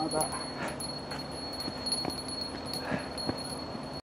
まだ。